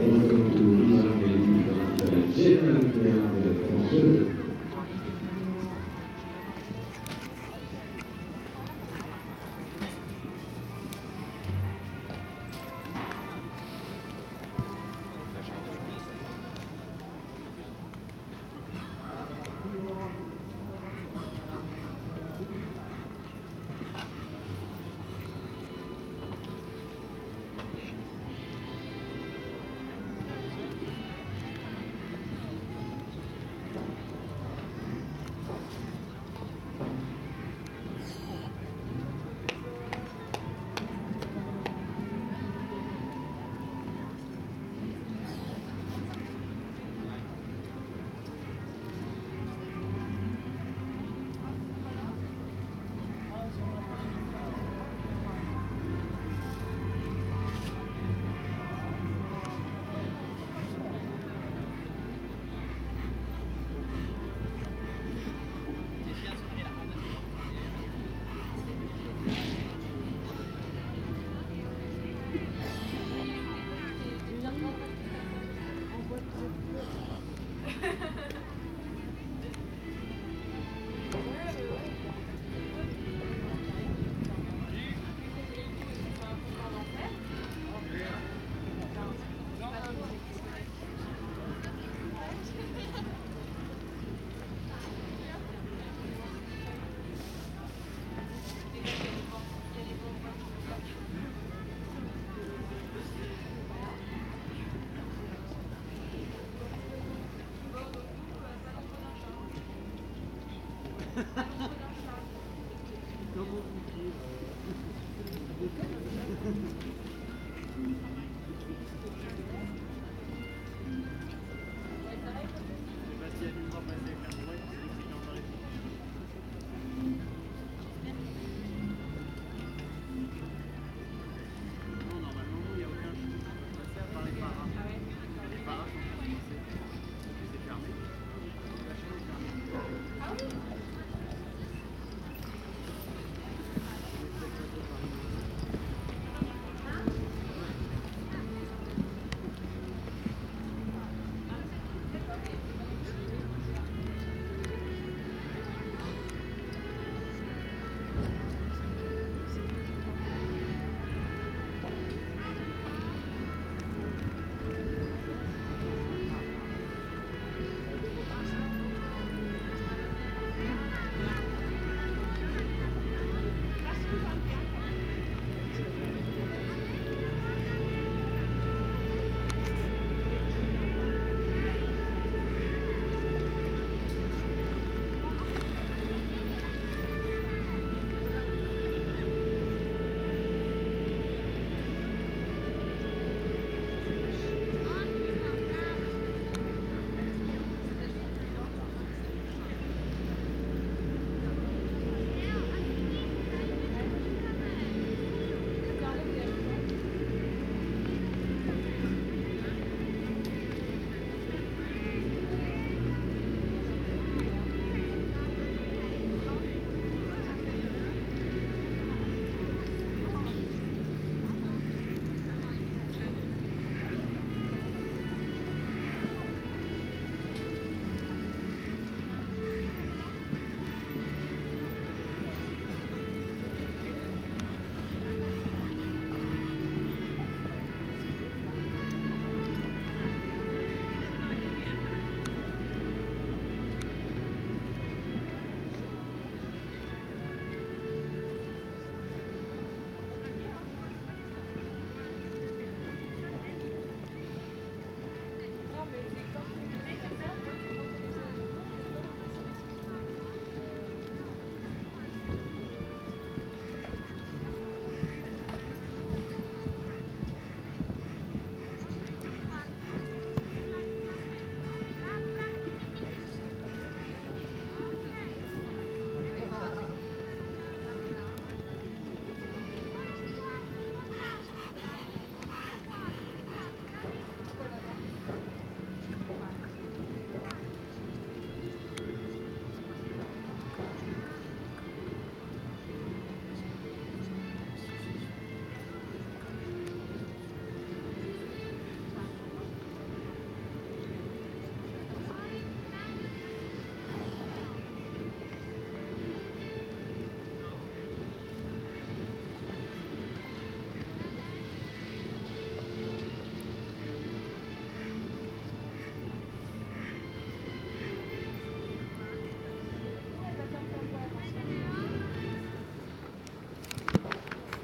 Welcome to Creative Council.